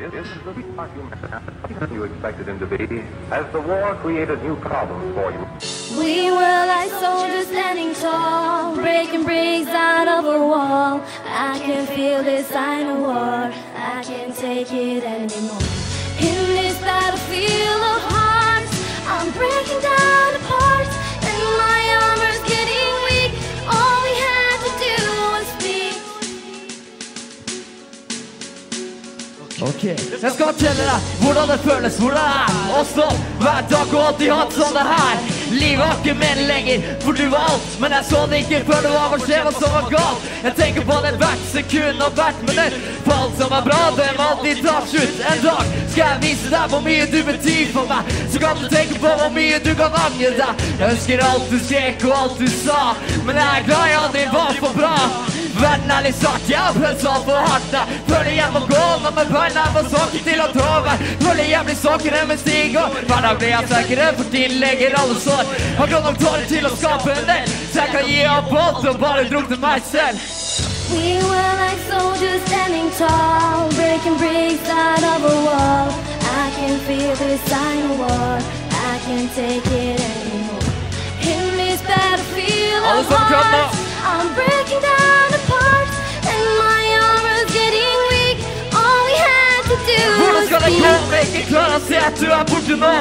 Isn't the argument you expected him to be? Has the war created new problems for you? We were like soldiers standing tall, breaking bricks out of a wall. I can feel this sign of war. I can't take it anymore. Ok, Jeg skal fortelle deg hvordan det føles, hvordan det er å stå hver dag og alltid hatt sånn det her. Livet har ikke meningen lenger, for du var alt. Men jeg så det ikke før det var for skjev og så var galt. Jeg tenker på det hvert sekund og hvert minutt. For alt som er bra, det må alltid ta slutt. En dag skal jeg vise deg hvor mye du betyr for meg. Så kan du tenke på hvor mye du kan angre deg. Jeg husker alt du skrek og alt du sa, men jeg er glad jeg aldri var for Verden er jeg har altfor hardt. Jeg føler jeg må gå når med beina på sokken til å tove. Føler jeg blir svakere mens de går. Hver dag blir jeg sterkere, for de legger alle sår. Har godt nok tårer til å skape en del, så jeg kan gi opp alt og bare drukne meg selv. We were like soldiers standing tall, breaking bricks out of a wall. I can feel this sign of war. I can't take it anymore. In this battlefield of hearts, I'm breaking at du er borte nå?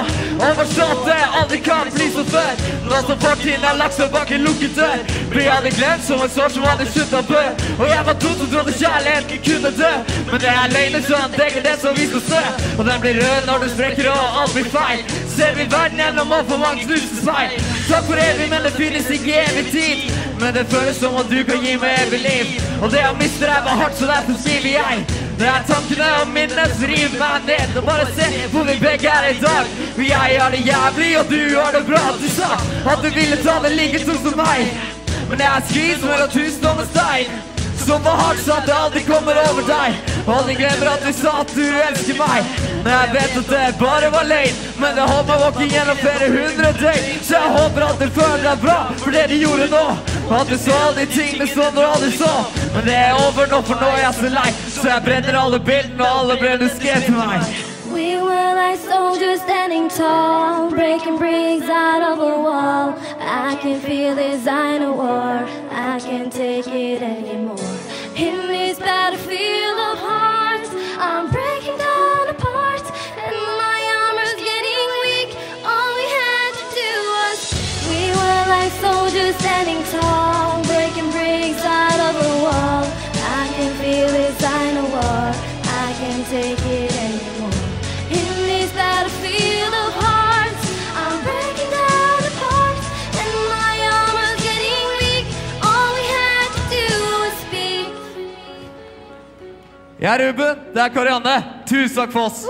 Overstått det aldri kan bli som før. Nå som fortiden er lagt seg bak en lukket dør. Blir aldri glemt som en sår som aldri slutta å blø. Og jeg var dum som trodde kjærligheten kunne dø. Men det er løgner så han dekker det som vi skal se. Og den blir rød når du sprekker og alt blir feil. Ser vi verden gjennom altfor mange knuste speil. Takk for evig, men det finnes ikke evig tid. Men det føles som om du kan gi meg evig liv. Og det å miste deg var hardt, så derfor smiler jeg. Det er tankene og minnene som river meg ned. Og bare se hvor vi begge er i dag. For jeg har det jævlig, og du har det bra. Du sa at du ville ta det like tungt som meg. Men jeg er skvis mellom tusen og med stein. Som var hardt så at det aldri kommer over deg. Og aldri glemmer at du sa at du elsker meg. Men jeg vet at det bare var løgn. Men det holdt meg våken gjennom flere hundre døgn. Så jeg håper at du føler deg bra for det du gjorde nå. At du så alle de tingene som du aldri så. Men det er over nå, for nå er jeg så lei. Så jeg brenner alle bildene og alle skrev til meg. We were like soldiers standing tall, breaking bricks out of a wall. I can feel this of war. I can't take it anymore. In this battlefield of hearts, I'm breaking down apart, and my armor's getting weak. All we had to do was we were like soldiers standing tall, Jeg er Ruben, det er Karianne. Tusen takk for oss.